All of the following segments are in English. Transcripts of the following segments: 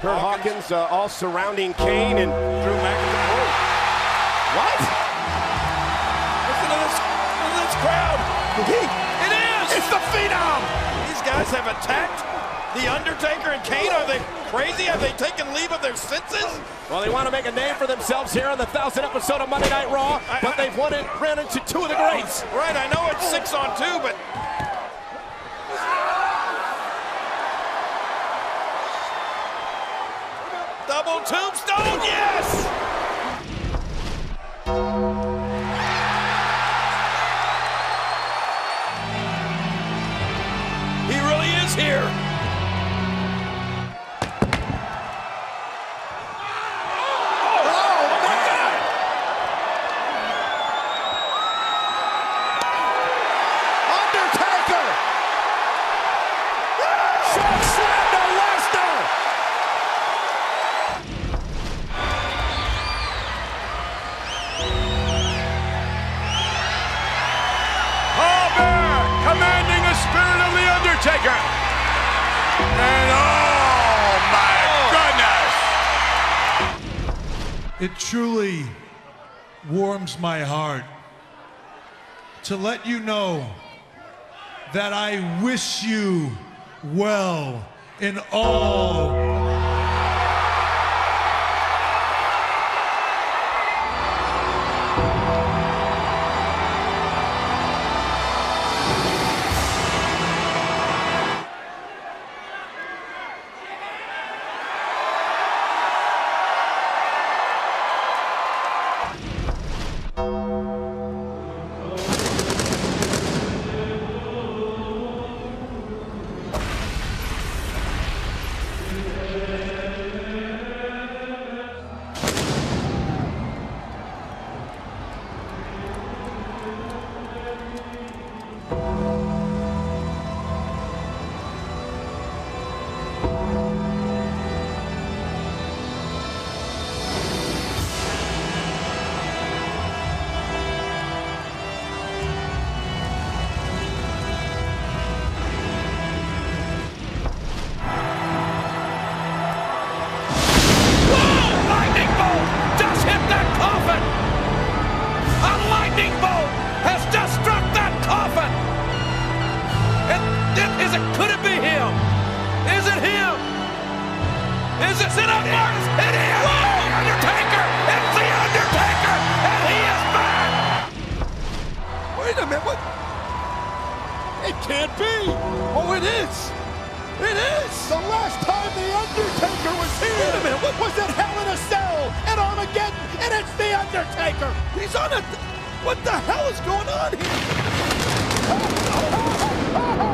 Curt Hawkins uh, all surrounding Kane and Drew McIntyre. What? Listen to this, to this crowd. it is. It's the Phenom. These guys have attacked the Undertaker and Kane. Are they crazy? Have they taken leave of their senses? Well, they want to make a name for themselves here on the thousandth episode of Monday Night Raw, I, but I, they've won it, ran into two of the greats. Right, I know it's six on two, but It truly warms my heart to let you know that I wish you well in all Is it, it up first? It is! Whoa! Undertaker! It's The Undertaker! And he is back! Wait a minute, what? It can't be! Oh, it is! It is! The last time The Undertaker was here Wait a minute, what- was at Hell in a Cell at Armageddon, and it's The Undertaker! He's on a. What the hell is going on here? Is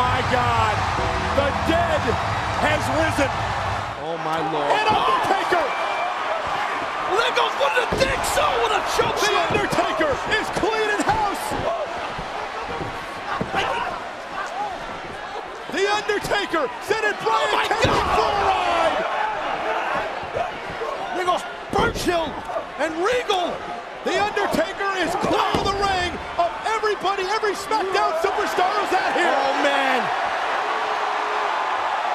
my God! The dead has risen! Oh my lord! And Undertaker! Well, there goes one of the dick so with a choke The. Undertaker is cleaning house! The Undertaker sending Brian Oh my Cage God! for a ride! There goes Burchill and Regal. The Undertaker is clearing the ring of everybody, every SmackDown superstar who's out here! Oh man!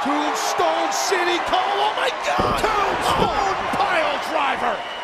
Tombstone City Call. Oh my God! Tombstone oh. pile driver!